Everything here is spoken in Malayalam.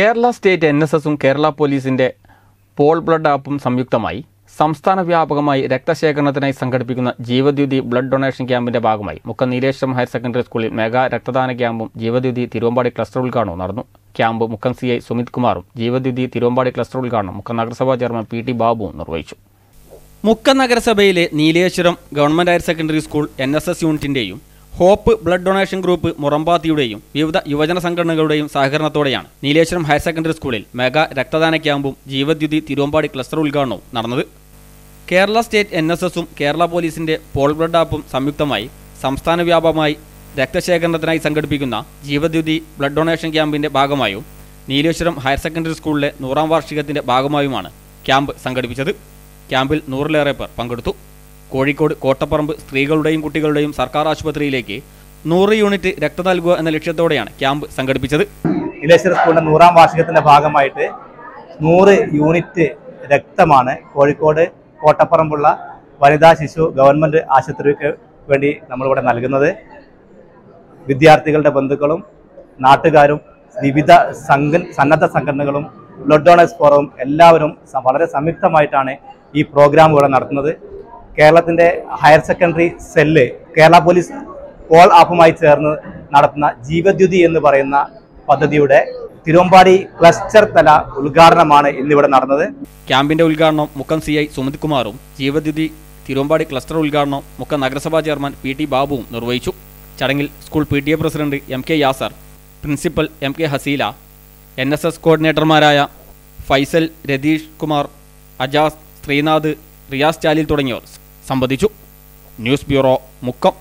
കേരള സ്റ്റേറ്റ് എൻ എസ് എസും കേരള പോലീസിന്റെ പോൾ ബ്ലഡ് ആപ്പും സംയുക്തമായി സംസ്ഥാന വ്യാപകമായി രക്തശേഖരണത്തിനായി സംഘടിപ്പിക്കുന്ന ജീവദ്യുതി ബ്ലഡ് ഡൊണേഷൻ ക്യാമ്പിന്റെ ഭാഗമായി മുക്കം നീലേശ്വരം ഹയർ സെക്കൻഡറി സ്കൂളിൽ മെഗാ രക്തദാന ക്യാമ്പും ജീവദ്യുതി തിരുവമ്പാടി ക്ലസ്റ്റർ ഉദ്ഘാടനവും നടന്നു. Camp Mukkam C I Sumith കുമാറും ജീവദ്യുതി തിരുവമ്പാടി ക്ലസ്റ്റർ ഉദ്ഘാടനം മുക്കം നഗരസഭാ ചെയർമാൻ പി ടി ബാബുവും നിർവഹിച്ചു. മുക്കം നഗരസഭയിലെ Neeleswaram government higher secondary school N S S യൂണിറ്റിന്റെയും hope blood donation group മുറമ്പാത്തിയുടെയും വിവിധ യുവജന സംഘടനകളുടെയും സഹകരണത്തോടെയാണ് നീലേശ്വരം ഹയർ സെക്കൻഡറി സ്കൂളിൽ മെഗാ രക്തദാന ക്യാമ്പും ജീവദ്യുതി തിരുവമ്പാടി ക്ലസ്റ്റർ ഉദ്ഘാടനവും നടന്നത്. കേരള സ്റ്റേറ്റ് എൻ എസ് എസും കേരള പോലീസിന്റെ പോൾ ബ്ലഡ് ആപ്പും സംയുക്തമായി സംസ്ഥാന വ്യാപകമായി രക്തശേഖരണത്തിനായി സംഘടിപ്പിക്കുന്ന ജീവദ്യുതി ബ്ലഡ് ഡൊണേഷൻ ക്യാമ്പിന്റെ ഭാഗമായും നീലേശ്വരം ഹയർ സെക്കൻഡറി സ്കൂളിലെ നൂറാം വാർഷികത്തിന്റെ ഭാഗമായുമാണ് ക്യാമ്പ് സംഘടിപ്പിച്ചത്. ക്യാമ്പിൽ നൂറിലേറെ പേർ പങ്കെടുത്തു. കോഴിക്കോട് കോട്ടപ്പറമ്പ് സ്ത്രീകളുടെയും കുട്ടികളുടെയും സർക്കാർ ആശുപത്രിയിലേക്ക് നൂറ് യൂണിറ്റ് രക്തം നൽകുക എന്ന ലക്ഷ്യത്തോടെയാണ് ക്യാമ്പ് സംഘടിപ്പിച്ചത്. ഇലേശ്വര സ്കൂളിന്റെ നൂറാം വാർഷികത്തിന്റെ ഭാഗമായിട്ട് നൂറ് യൂണിറ്റ് രക്തമാണ് കോഴിക്കോട് കോട്ടപ്പറമ്പുള്ള വനിതാ ശിശു ഗവൺമെന്റ് ആശുപത്രിക്ക് വേണ്ടി നമ്മളിവിടെ നൽകുന്നത്. വിദ്യാർത്ഥികളുടെ ബന്ധുക്കളും നാട്ടുകാരും വിവിധ സംഘ സന്നദ്ധ സംഘടനകളും ബ്ലഡ് ഡോണേഴ്സ് ഫോറവും എല്ലാവരും വളരെ സംയുക്തമായിട്ടാണ് ഈ പ്രോഗ്രാം ഇവിടെ നടത്തുന്നത്. കേരളത്തിന്റെ higher secondary cell Kerala police call ആപ്പുമായി ചേർന്ന് നടത്തുന്ന ജീവദ്യുതി എന്ന് പറയുന്ന പദ്ധതിയുടെ തിരുവമ്പാടി ക്ലസ്റ്റർ തല ഉദ്ഘാടനമാണ് ഇന്നിവിടെ നടന്നത്. ക്യാമ്പിന്റെ ഉദ്ഘാടനം മുക്കം സി ഐ സുമിത് കുമാറും ജീവദ്യുതി തിരുവമ്പാടി ക്ലസ്റ്റർ ഉദ്ഘാടനം മുക്കം നഗരസഭാ ചെയർമാൻ പി ടി ബാബുവും നിർവഹിച്ചു. ചടങ്ങിൽ school P T A president M K Yasar principal M K Haseela N S S കോർഡിനേറ്റർമാരായ Faisal Ratheesh Kumar Ajas Sreenath Riyas Chalil തുടങ്ങിയവർ സംബന്ധിച്ചു. News bureau Mukkam.